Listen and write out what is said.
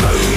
move.